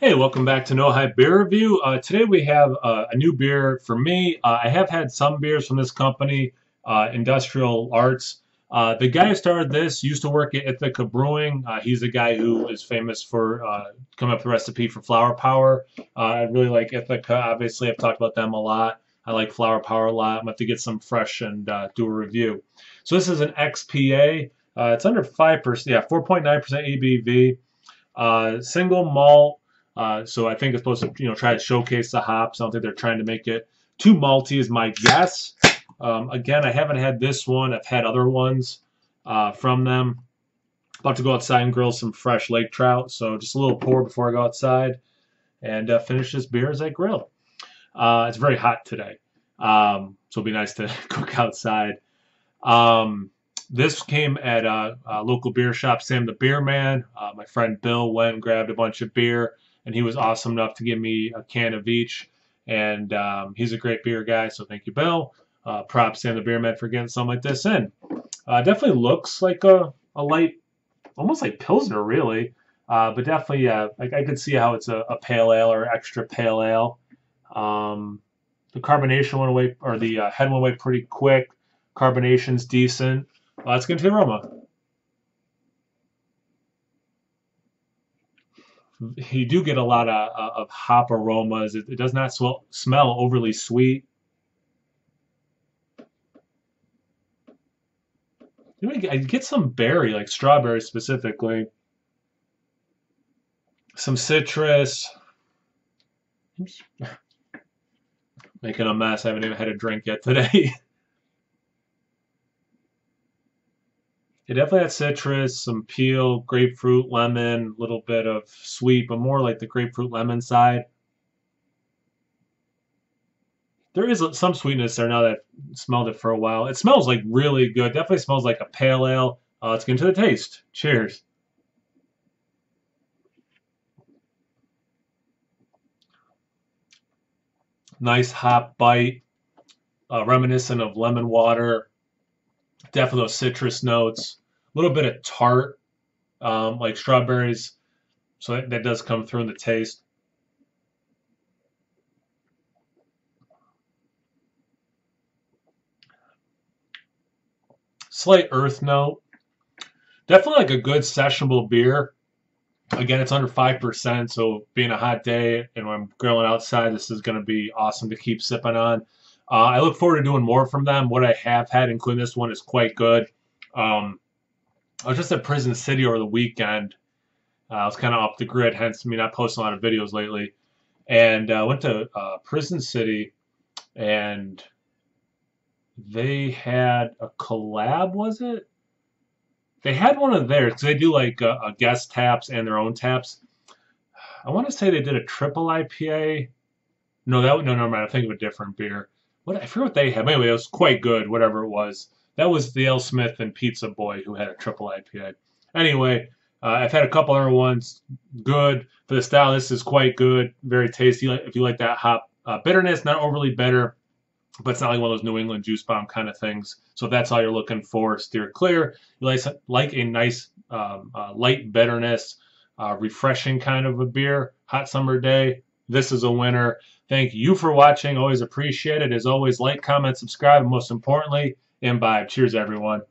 Hey, welcome back to No Hype Beer Review. Uh, today we have uh, a new beer for me. Uh, I have had some beers from this company, uh, Industrial Arts. Uh, the guy who started this used to work at Ithaca Brewing. Uh, he's a guy who is famous for coming up with a recipe for Flower Power. I really like Ithaca. Obviously, I've talked about them a lot. I like Flower Power a lot. I'm going to get some fresh and do a review. So this is an XPA. it's under 5%, yeah, 4.9% ABV. single malt uh, so I think it's supposed to, you know, try to showcase the hops. I don't think they're trying to make it too malty, is my guess. Um, again, I haven't had this one. I've had other ones uh, from them. About to go outside and grill some fresh lake trout. So just a little pour before I go outside and uh, finish this beer as I grill. Uh, it's very hot today, um, so it'll be nice to cook outside. Um, this came at a, a, local beer shop, Sam the Beer Man. Uh, my friend Bill went and grabbed a bunch of beer and he was awesome enough to give me a can of each. And um, he's a great beer guy, so thank you, Bill. Uh, props to the beer man for getting something like this in. Uh, definitely looks like a, a light, almost like Pilsner, really. Uh, but definitely, yeah, like I could see how it's a, a pale ale or extra pale ale. Um, the carbonation went away, or the uh, head went away pretty quick. Carbonation's decent. let's get into the aroma. You do get a lot of, uh, of hop aromas. It, it does not swell, smell overly sweet. I get some berry, like strawberry specifically. Some citrus. Making a mess. I haven't even had a drink yet today. It definitely had citrus, some peel, grapefruit, lemon, a little bit of sweet, but more like the grapefruit lemon side. There is some sweetness there now that I smelled it for a while. It smells like really good. Definitely smells like a pale ale. Uh, let's get into the taste. Cheers. Nice hop bite, uh, reminiscent of lemon water. Definitely those citrus notes a little bit of tart, um, like strawberries. So that, that does come through in the taste. Slight earth note. Definitely like a good sessionable beer. Again, it's under 5%, so being a hot day and when I'm grilling outside, this is going to be awesome to keep sipping on. Uh, I look forward to doing more from them. What I have had, including this one, is quite good. Um, I was just at Prison City over the weekend. Uh, I was kind of off the grid, hence me not posting a lot of videos lately. And I uh, went to uh, Prison City, and they had a collab, was it? They had one of theirs because they do like uh, a guest taps and their own taps. I want to say they did a triple IPA. No, that no, no, man. I think of a different beer. What I forget what they had. Anyway, it was quite good, whatever it was. That was the AleSmith and Pizza Boy who had a triple IPA. Anyway, uh, I've had a couple other ones. Good for the style. This is quite good, very tasty. If you like that hop uh, bitterness, not overly bitter, but it's not like one of those New England juice bomb kind of things. So if that's all you're looking for, steer clear. You like, like a nice um, uh, light bitterness, uh, refreshing kind of a beer, hot summer day. This is a winner. Thank you for watching. Always appreciate it. As always, like, comment, subscribe, and most importantly, imbibe. Cheers, everyone.